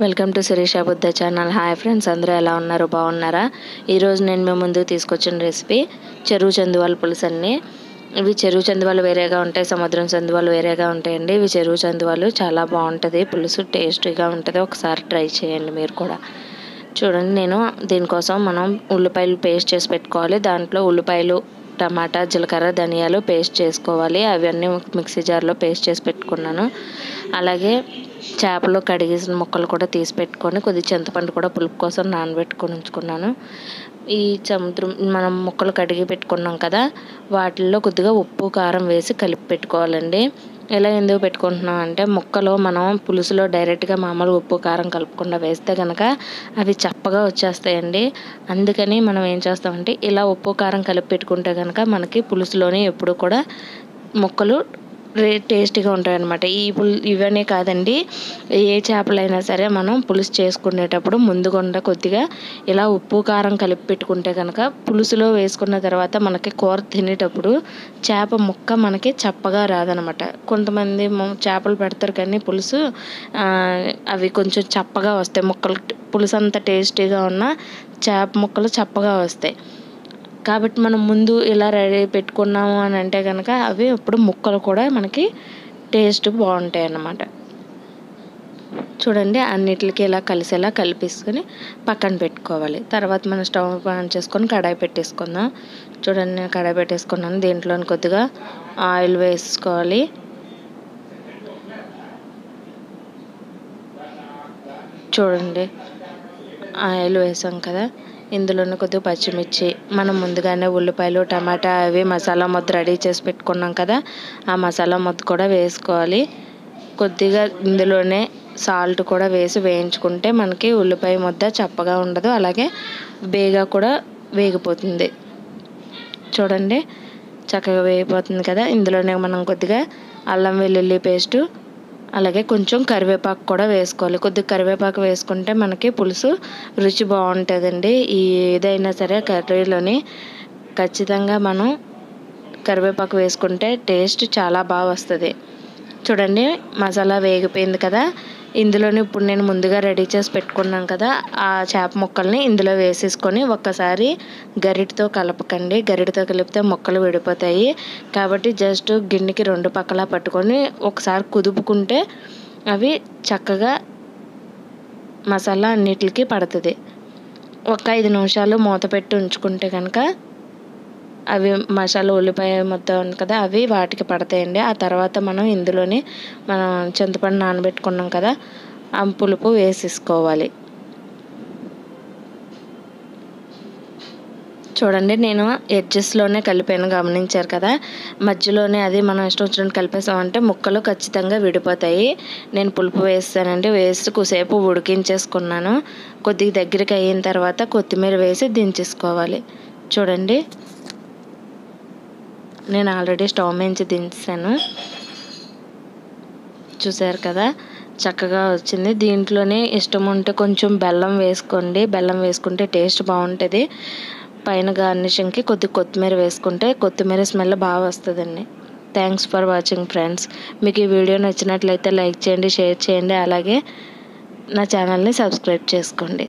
Welcome to Shirisha Buddha channel. Hi friends అందరూ ఎలా ఉన్నారు? బాగున్నారా? ఈరోజు నేను మేము ముందుకు తీసుకొచ్చిన రెసిపీ చెరువు చందువాల పులుసు అన్ని ఇవి చెరువు చందువాలు వేరేగా ఉంటాయి సముద్రం చందువాలు వేరేగా ఉంటాయండి. ఇవి చెరువు చందువాలు చాలా బాగుంటుంది పులుసు టేస్టీగా ఉంటుంది. ఒకసారి ట్రై చేయండి మీరు కూడా. చూడండి నేను దీనికోసం మనం ఉల్లిపాయలు పేస్ట్ చేసి పెట్టుకోవాలి. దాంట్లో ఉల్లిపాయలు టమాటా జీలకర్ర ధనియాలు పేస్ట్ చేసుకోవాలి. అవన్నీ మిక్సీ జార్లో పేస్ట్ చేసి పెట్టుకున్నాను. అలాగే చేపలు కడిగేసిన ముక్కలు కూడా తీసి పెట్టుకొని కొద్ది చింతపండు కూడా పులుపు కోసం నానబెట్టుకొని ఉంచుకున్నాను. ఈ సముద్రం మనం ముక్కలు కడిగి పెట్టుకున్నాం కదా వాటిల్లో కొద్దిగా ఉప్పు కారం వేసి కలిపి పెట్టుకోవాలండి. ఎలా ఎందుకు పెట్టుకుంటున్నాం అంటే ముక్కలు మనం పులుసులో డైరెక్ట్గా మామూలు ఉప్పు కారం కలపకుండా వేస్తే కనుక అవి చప్పగా వచ్చేస్తాయండి. అందుకని మనం ఏం చేస్తామంటే ఇలా ఉప్పు కారం కలిపి పెట్టుకుంటే కనుక మనకి పులుసులోనే ఎప్పుడు కూడా ముక్కలు టేస్టీగా ఉంటాయి అనమాట ఈ పుల్ ఇవన్నీ కాదండి. ఏ చేపలైనా సరే మనం పులుసు చేసుకునేటప్పుడు ముందుగుండా కొద్దిగా ఇలా ఉప్పు కారం కలిపి పెట్టుకుంటే కనుక పులుసులో వేసుకున్న తర్వాత మనకి కూర తినేటప్పుడు చేప ముక్క మనకి చప్పగా రాదనమాట కొంతమంది చేపలు పెడతారు కానీ పులుసు అవి కొంచెం చప్పగా వస్తాయి. ముక్కలు పులుసు అంత టేస్టీగా ఉన్న చేప ముక్కలు చప్పగా వస్తాయి. కాబట్టి మనం ముందు ఇలా రెడీ పెట్టుకున్నాము అని అంటే కనుక అవి అప్పుడు ముక్కలు కూడా మనకి టేస్ట్ బాగుంటాయి అన్నమాట. చూడండి అన్నిటికి ఇలా కలిసేలా కలిపేసుకొని పక్కన పెట్టుకోవాలి. తర్వాత మనం స్టవ్ ఆన్ చేసుకొని కడాయి పెట్టేసుకుందాం. చూడండి నేను కడాయి పెట్టేసుకున్నాను. దీంట్లో కొద్దిగా ఆయిల్ వేసుకోవాలి. చూడండి ఆయిల్ వేసాం కదా. ఇందులోనే కొద్దిగా పచ్చిమిర్చి మనం ముందుగానే ఉల్లిపాయలు టమాటా అవి మసాలా మొద్దు రెడీ చేసి పెట్టుకున్నాం కదా ఆ మసాలా మొద్దు కూడా వేసుకోవాలి. కొద్దిగా ఇందులోనే సాల్ట్ కూడా వేసి వేయించుకుంటే మనకి ఉల్లిపాయ ముద్ద చప్పగా ఉండదు అలాగే బేగా కూడా వేగిపోతుంది. చూడండి చక్కగా వేగిపోతుంది కదా. ఇందులోనే మనం కొద్దిగా అల్లం వెల్లుల్లి పేస్టు అలాగే కొంచెం కరివేపాకు కూడా వేసుకోవాలి. కొద్దిగా కరివేపాకు వేసుకుంటే మనకి పులుసు రుచి బాగుంటుందండి. ఈ ఏదైనా సరే కర్రీలోని ఖచ్చితంగా మనం కరివేపాకు వేసుకుంటే టేస్ట్ చాలా బాగా వస్తుంది. చూడండి మసాలా వేగిపోయింది కదా. ఇందులోని ఇప్పుడు నేను ముందుగా రెడీ చేసి పెట్టుకున్నాను కదా ఆ చేప ముక్కల్ని ఇందులో వేసేసుకొని ఒక్కసారి గరిటతో కలపకండి. గరిటతో కలిపితే ముక్కలు విడిపోతాయి. కాబట్టి జస్ట్ గిన్నెకి రెండు పక్కల పట్టుకొని ఒకసారి కుదుపుకుంటే అవి చక్కగా మసాలా అన్నిటికి పడుతుంది. ఒక ఐదు నిమిషాలు మూత పెట్టి ఉంచుకుంటే కనుక అవి మసాలా ఉల్లిపాయ మొత్తం ఉంది కదా అవి వాటికి పడతాయండి. ఆ తర్వాత మనం ఇందులోనే మనం చింతపండు నానబెట్టుకున్నాం కదా ఆ పులుపు వేసేసుకోవాలి. చూడండి నేను ఎడ్జెస్లోనే కలిపాను గమనించారు కదా. మధ్యలోనే అది మనం ఇష్టం వచ్చినట్టు కలిపేసామంటే ముక్కలు ఖచ్చితంగా విడిపోతాయి. నేను పులుపు వేస్తానండి వేసి కొద్దిసేపు ఉడికించేసుకున్నాను. కొద్దిగా దగ్గరికి అయిన తర్వాత కొత్తిమీర వేసి దించేసుకోవాలి. చూడండి. నేను ఆల్రెడీ స్టవ్ మించి దించాను. చూసారు కదా? చక్కగా వచ్చింది. దీంట్లోనే ఇష్టం ఉంటే కొంచెం బెల్లం వేసుకోండి. బెల్లం వేసుకుంటే టేస్ట్ బాగుంటుంది. పైన గార్నిషింగ్కి కొద్ది కొత్తిమీర వేసుకుంటే కొత్తిమీర స్మెల్ బాగా వస్తుందండి. థ్యాంక్స్ ఫర్ వాచింగ్ ఫ్రెండ్స్ మీకు ఈ వీడియో నచ్చినట్లయితే లైక్ చేయండి షేర్ చేయండి. అలాగే నా ఛానల్ని సబ్స్క్రైబ్ చేసుకోండి.